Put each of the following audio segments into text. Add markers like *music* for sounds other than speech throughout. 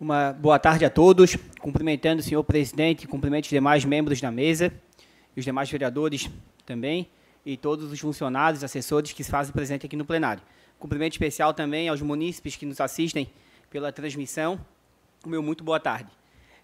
Uma boa tarde a todos, cumprimentando o senhor presidente, cumprimento os demais membros da mesa e os demais vereadores também, e todos os funcionários, assessores que se fazem presente aqui no plenário. Cumprimento especial também aos munícipes que nos assistem pela transmissão. O meu muito boa tarde.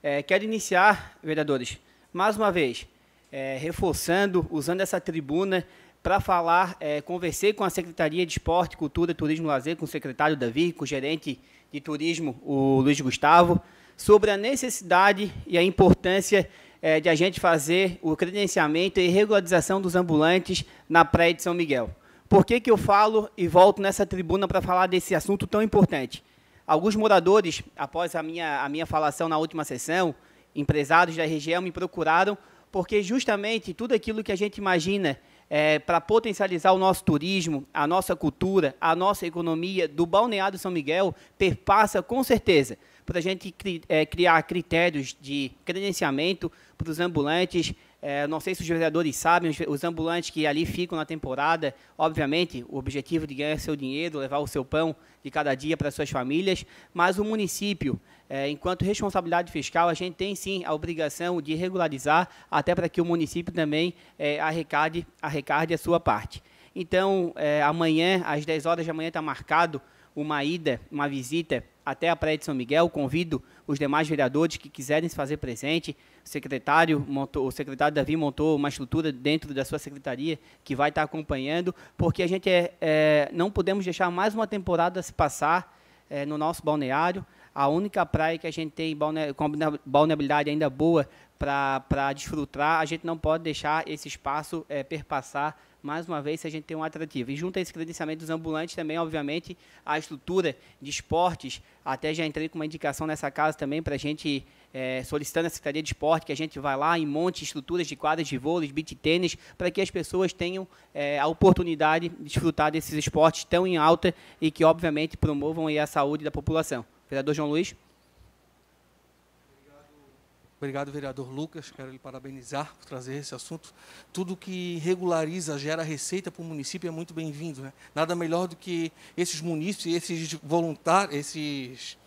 É, quero iniciar, vereadores, mais uma vez, é, reforçando, usando essa tribuna para falar, é, conversei com a Secretaria de Esporte, Cultura, Turismo e Lazer, com o secretário Davi, com o gerente de turismo, o Luiz Gustavo, sobre a necessidade e a importância é, de a gente fazer o credenciamento e regularização dos ambulantes na Praia de São Miguel. Por que, que eu falo e volto nessa tribuna para falar desse assunto tão importante? Alguns moradores, após a minha, a minha falação na última sessão, empresários da região me procuraram porque justamente tudo aquilo que a gente imagina é, para potencializar o nosso turismo, a nossa cultura, a nossa economia do Balneário São Miguel perpassa com certeza para a gente é, criar critérios de credenciamento para os ambulantes. É, não sei se os vereadores sabem, os, ambulantes que ali ficam na temporada, obviamente, o objetivo de ganhar seu dinheiro, levar o seu pão de cada dia para suas famílias, mas o município, é, enquanto responsabilidade fiscal, a gente tem sim a obrigação de regularizar, até para que o município também é, arrecade, arrecade a sua parte. Então, é, amanhã, às 10 horas da manhã, está marcado uma ida, uma visita até a Praia de São Miguel. Convido os demais vereadores que quiserem se fazer presente. Secretário, montou, o secretário Davi montou uma estrutura dentro da sua secretaria que vai estar acompanhando, porque a gente é, é não podemos deixar mais uma temporada se passar é, no nosso balneário a única praia que a gente tem com balneabilidade ainda boa para desfrutar, a gente não pode deixar esse espaço é, perpassar mais uma vez se a gente tem um atrativo. E junto a esse credenciamento dos ambulantes também, obviamente, a estrutura de esportes, até já entrei com uma indicação nessa casa também para a gente, é, solicitando a Secretaria de Esporte, que a gente vai lá e monte estruturas de quadras de vôlei, beat tênis, para que as pessoas tenham é, a oportunidade de desfrutar desses esportes tão em alta e que, obviamente, promovam a saúde da população. Vereador João Luiz. Obrigado, vereador Lucas. Quero lhe parabenizar por trazer esse assunto. Tudo que regulariza, gera receita para o município é muito bem-vindo. Né? Nada melhor do que esses munícipes, esses voluntários, esses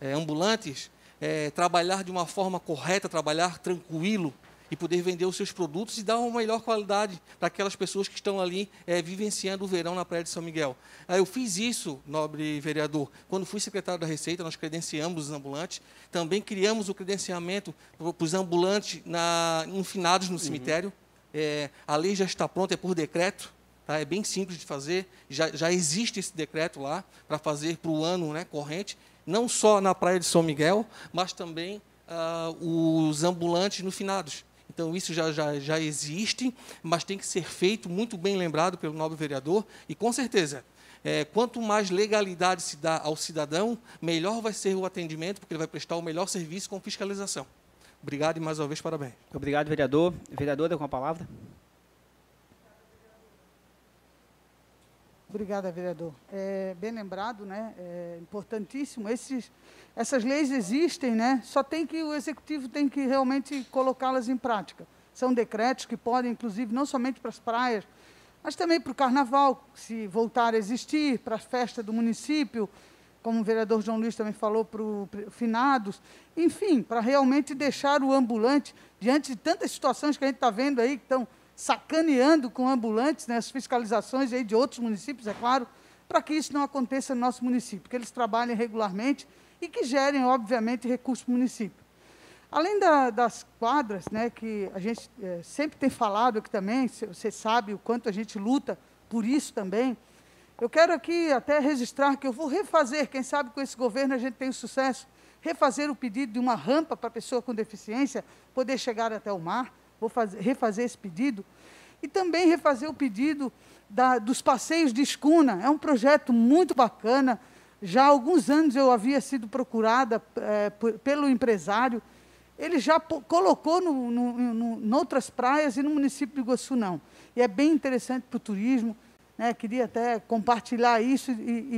é, ambulantes, é, trabalhar de uma forma correta, trabalhar tranquilo, e poder vender os seus produtos e dar uma melhor qualidade para aquelas pessoas que estão ali é, vivenciando o verão na Praia de São Miguel. eu fiz isso, nobre vereador, quando fui secretário da Receita, nós credenciamos os ambulantes, também criamos o credenciamento para os ambulantes na, enfinados no uhum. cemitério. É, a lei já está pronta, é por decreto, Tá? É bem simples de fazer, já, já existe esse decreto lá para fazer para o ano né, corrente, não só na Praia de São Miguel, mas também ah, os ambulantes no finados. Então, isso já, já, já existe, mas tem que ser feito, muito bem lembrado pelo nobre vereador, e com certeza, é, quanto mais legalidade se dá ao cidadão, melhor vai ser o atendimento, porque ele vai prestar o melhor serviço com fiscalização. Obrigado e mais uma vez parabéns. Obrigado, vereador. Vereadora, com a palavra. Obrigada, vereador. É, bem lembrado, né? É importantíssimo. Esses, essas leis existem, né? Só tem que o executivo tem que realmente colocá-las em prática. São decretos que podem, inclusive, não somente para as praias, mas também para o carnaval, se voltar a existir, para a festa do município, como o vereador João Luiz também falou, para os finados, enfim, para realmente deixar o ambulante, diante de tantas situações que a gente está vendo aí, que estão sacaneando com ambulantes, né, as fiscalizações aí de outros municípios, é claro, para que isso não aconteça no nosso município, que eles trabalhem regularmente e que gerem, obviamente, recursos para o município. Além da, das quadras, né, que a gente é, sempre tem falado aqui também, você sabe o quanto a gente luta por isso também, eu quero aqui até registrar que eu vou refazer, quem sabe com esse governo a gente tem sucesso, refazer o pedido de uma rampa para a pessoa com deficiência poder chegar até o mar, vou fazer, refazer esse pedido. E também refazer o pedido da, dos passeios de escuna. É um projeto muito bacana. Já há alguns anos eu havia sido procurada é, pelo empresário. Ele já colocou no, no, no, praias e no município de Iguaçu não. E é bem interessante para o turismo. Né? Queria até compartilhar isso e, e,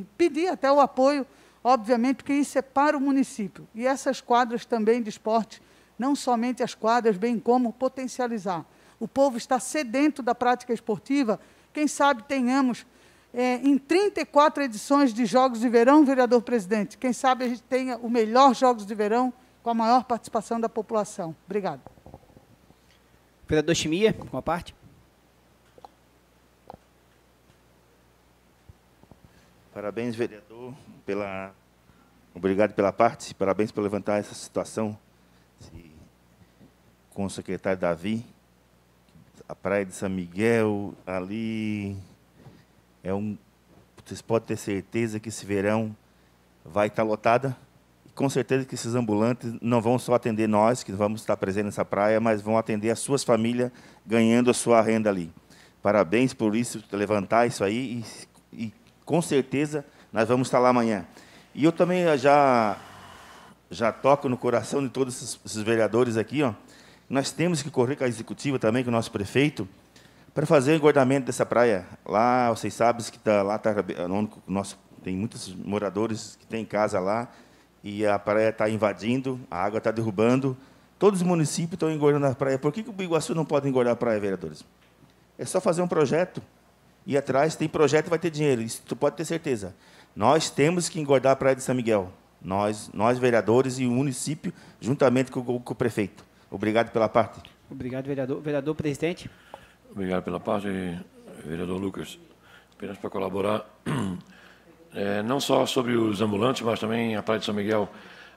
e pedir até o apoio, obviamente, porque isso é para o município. E essas quadras também de esporte não somente as quadras, bem como potencializar. O povo está sedento da prática esportiva. Quem sabe tenhamos é, em 34 edições de Jogos de Verão, vereador presidente. Quem sabe a gente tenha o melhor Jogos de Verão com a maior participação da população. Obrigado. Vereador Chimia, com a parte. Parabéns, vereador, pela obrigado pela parte, parabéns por levantar essa situação com o secretário Davi. A praia de São Miguel ali é um vocês podem ter certeza que esse verão vai estar lotada com certeza que esses ambulantes não vão só atender nós, que vamos estar presentes nessa praia, mas vão atender as suas famílias, ganhando a sua renda ali. Parabéns por isso, levantar isso aí, e, e com certeza nós vamos estar lá amanhã. E eu também já, já toco no coração de todos esses, esses vereadores aqui, ó, nós temos que correr com a executiva também, com o nosso prefeito, para fazer o engordamento dessa praia. Lá, vocês sabem que tá, lá tá, nosso, tem muitos moradores que têm casa lá, e a praia está invadindo, a água está derrubando. Todos os municípios estão engordando a praia. Por que, que o Biguaçu não pode engordar a praia, vereadores? É só fazer um projeto. E atrás tem projeto vai ter dinheiro. Isso tu pode ter certeza. Nós temos que engordar a praia de São Miguel. Nós, nós vereadores e o município, juntamente com, com o prefeito. Obrigado pela parte. Obrigado, vereador. Vereador presidente. Obrigado pela parte, vereador Lucas. Apenas para colaborar é, *clears throat* não só sobre os ambulantes, mas também a Praia de São Miguel,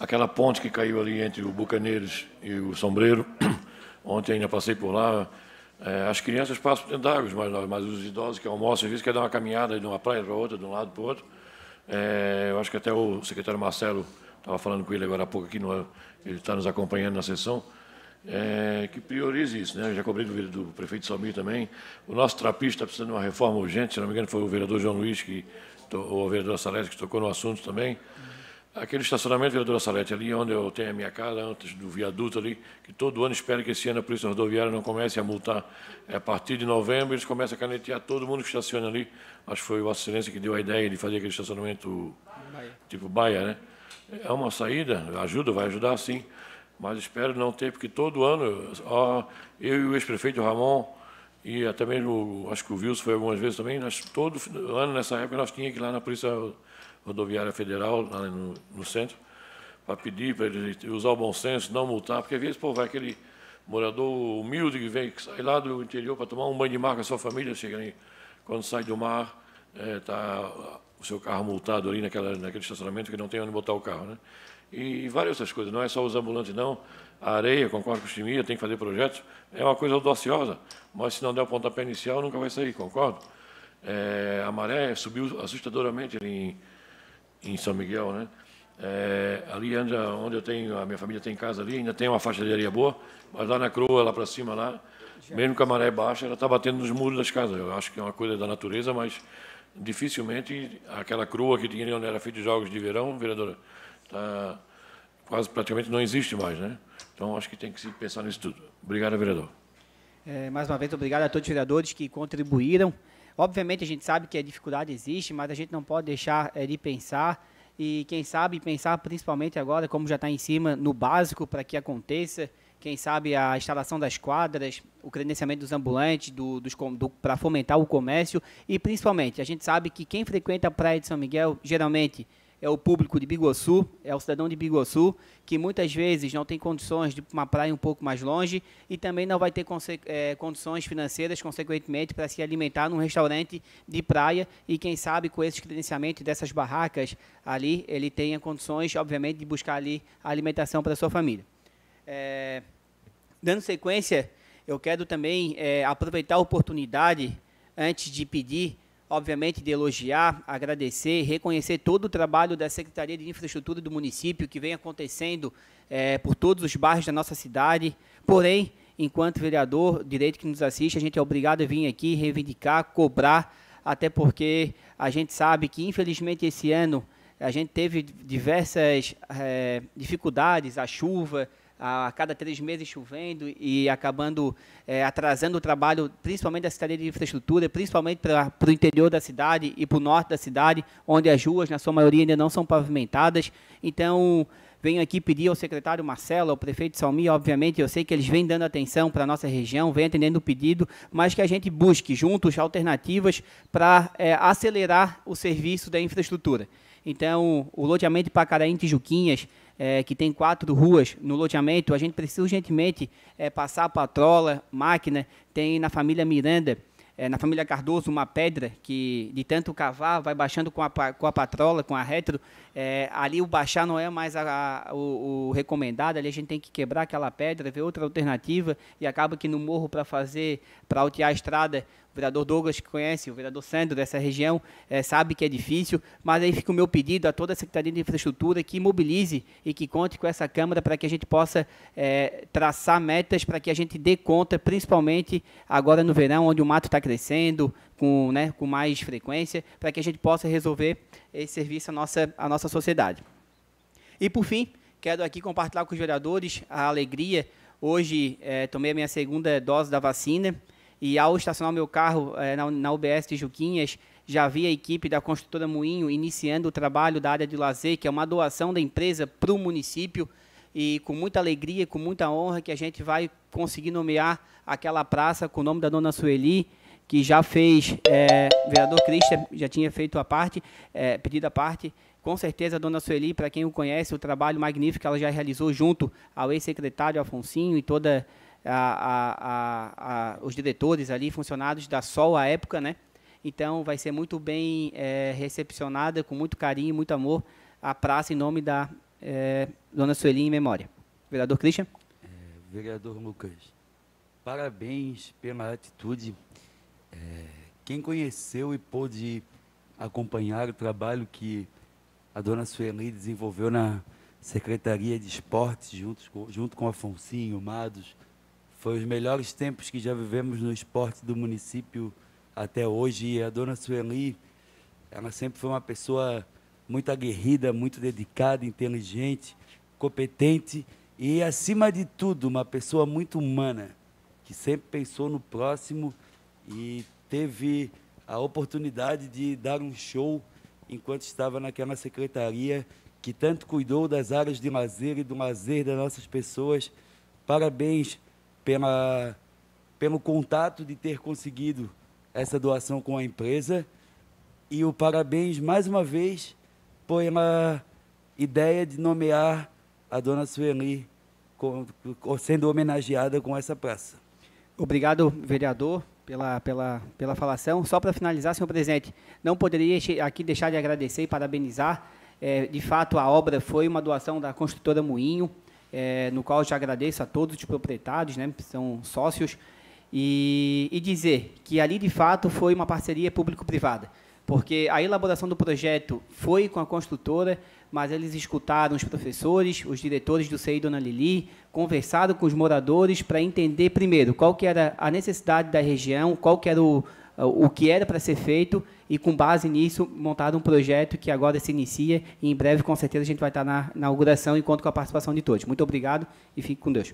aquela ponte que caiu ali entre o Bucaneiros e o Sombreiro. *clears throat* Ontem ainda passei por lá. É, as crianças passam dentro d'água, mas, mas os idosos que almoçam, às vezes, querem dar uma caminhada de uma praia para outra, de um lado para o outro. É, eu acho que até o secretário Marcelo estava falando com ele agora há pouco aqui, no, ele está nos acompanhando na sessão. É, que priorize isso. Né? Eu já cobrei do, do prefeito Salmir também. O nosso trapista está precisando de uma reforma urgente, se não me engano, foi o vereador João Luiz que o vereador Salete, que tocou no assunto também. Aquele estacionamento, vereador Salete, ali onde eu tenho a minha casa, antes do viaduto ali, que todo ano espero que esse ano a Polícia Rodoviária não comece a multar. É, a partir de novembro eles começam a canetear todo mundo que estaciona ali. Acho que foi o Vossa Excelência que deu a ideia de fazer aquele estacionamento Baia. tipo Baia, né? É uma saída, ajuda, vai ajudar sim. Mas espero não ter, porque todo ano, ó, eu e o ex-prefeito Ramon, e até mesmo, acho que o Wilson foi algumas vezes também, nós, todo ano, nessa época, nós tínhamos que ir lá na Polícia Rodoviária Federal, lá no, no centro, para pedir para ele usar o bom senso, não multar, porque às vezes, pô, vai aquele morador humilde que vem, que sai lá do interior para tomar um banho de mar com a sua família, chega aí, quando sai do mar, está é, tá o seu carro multado ali naquela, naquele estacionamento que não tem onde botar o carro, né? E várias outras coisas, não é só os ambulantes, não. A areia, concordo com o Chimia, tem que fazer projetos, é uma coisa audaciosa, mas se não der o pontapé inicial, nunca vai sair, concordo? É, a maré subiu assustadoramente ali em, em São Miguel, né? É, ali onde, onde eu tenho, a minha família tem casa ali, ainda tem uma faixa de areia boa, mas lá na croa, lá para cima, lá, mesmo com a maré baixa, ela está batendo nos muros das casas. Eu acho que é uma coisa da natureza, mas dificilmente aquela crua que tinha ali onde era feito jogos de verão, vereadora, tá, quase praticamente não existe mais, né? Então, acho que tem que se pensar nisso tudo. Obrigado, vereador. É, mais uma vez, obrigado a todos os vereadores que contribuíram. Obviamente, a gente sabe que a dificuldade existe, mas a gente não pode deixar é, de pensar e, quem sabe, pensar principalmente agora, como já está em cima, no básico para que aconteça. Quem sabe a instalação das quadras, o credenciamento dos ambulantes, do, do, para fomentar o comércio e, principalmente, a gente sabe que quem frequenta a Praia de São Miguel, geralmente, é o público de Biguaçu, é o cidadão de Biguaçu, que muitas vezes não tem condições de uma praia um pouco mais longe e também não vai ter é, condições financeiras, consequentemente, para se alimentar num restaurante de praia e quem sabe com esse credenciamento dessas barracas ali, ele tenha condições, obviamente, de buscar ali a alimentação para a sua família. É, dando sequência, eu quero também é, aproveitar a oportunidade, antes de pedir obviamente, de elogiar, agradecer, reconhecer todo o trabalho da Secretaria de Infraestrutura do município que vem acontecendo é, por todos os bairros da nossa cidade. Porém, enquanto vereador, direito que nos assiste, a gente é obrigado a vir aqui reivindicar, cobrar, até porque a gente sabe que, infelizmente, esse ano a gente teve diversas é, dificuldades, a chuva, a cada três meses chovendo e acabando é, atrasando o trabalho, principalmente da Secretaria de Infraestrutura, principalmente para o interior da cidade e para o norte da cidade, onde as ruas, na sua maioria, ainda não são pavimentadas. Então, Venho aqui pedir ao secretário Marcelo, ao prefeito Salmi, obviamente, eu sei que eles vêm dando atenção para a nossa região, vêm atendendo o pedido, mas que a gente busque juntos alternativas para é, acelerar o serviço da infraestrutura. Então, o loteamento de Pacaraí em Tijuquinhas, é, que tem quatro ruas no loteamento, a gente precisa urgentemente é, passar patrola, máquina, tem na família Miranda, é, na família Cardoso, uma pedra que de tanto cavar vai baixando com a, com a patrola, com a retro. É, ali o baixar não é mais a, a, o, o, recomendado, ali a gente tem que quebrar aquela pedra, ver outra alternativa e acaba que no morro para fazer, para altear a estrada, vereador Douglas, que conhece, o vereador Sandro dessa região, é, sabe que é difícil, mas aí fica o meu pedido a toda a Secretaria de Infraestrutura que mobilize e que conte com essa Câmara para que a gente possa é, traçar metas para que a gente dê conta, principalmente agora no verão, onde o mato está crescendo, com, né, com mais frequência, para que a gente possa resolver esse serviço à nossa, à nossa sociedade. E, por fim, quero aqui compartilhar com os vereadores a alegria. Hoje, é, tomei a minha segunda dose da vacina, e ao estacionar meu carro é, na, na UBS de Juquinhas, já vi a equipe da construtora Moinho iniciando o trabalho da área de lazer, que é uma doação da empresa para o município, e com muita alegria, com muita honra, que a gente vai conseguir nomear aquela praça com o nome da dona Sueli, que já fez, é, vereador Christian já tinha feito a parte, é, pedido a parte, com certeza a dona Sueli, para quem o conhece, o trabalho magnífico que ela já realizou junto ao ex-secretário Afonsinho e toda a, a, a, os diretores ali, funcionários da Sol à época, né? Então vai ser muito bem é, recepcionada, com muito carinho, muito amor, a praça em nome da é, Dona Sueli em memória. Vereador Christian? É, vereador Lucas, parabéns pela atitude. É, quem conheceu e pôde acompanhar o trabalho que a Dona Sueli desenvolveu na Secretaria de Esportes, junto com, junto com Afonsinho, Mados, foi os melhores tempos que já vivemos no esporte do município até hoje. E a dona Sueli, ela sempre foi uma pessoa muito aguerrida, muito dedicada, inteligente, competente e, acima de tudo, uma pessoa muito humana, que sempre pensou no próximo e teve a oportunidade de dar um show enquanto estava naquela secretaria que tanto cuidou das áreas de lazer e do lazer das nossas pessoas. Parabéns pela, pelo contato de ter conseguido essa doação com a empresa e o parabéns mais uma vez pela ideia de nomear a dona Sueli sendo homenageada com essa praça. Obrigado, vereador, pela, pela, pela falação. Só para finalizar, senhor presidente, não poderia aqui deixar de agradecer e parabenizar. É, de fato, a obra foi uma doação da construtora Moinho é, no qual já agradeço a todos os proprietários, né, que são sócios, e, e dizer que ali, de fato, foi uma parceria público-privada, porque a elaboração do projeto foi com a construtora, mas eles escutaram os professores, os diretores do CEI Dona Lili, conversaram com os moradores para entender, primeiro, qual que era a necessidade da região, qual que era o, o que era para ser feito e, com base nisso, montar um projeto que agora se inicia e, em breve, com certeza, a gente vai estar na inauguração e conto com a participação de todos. Muito obrigado e fique com Deus.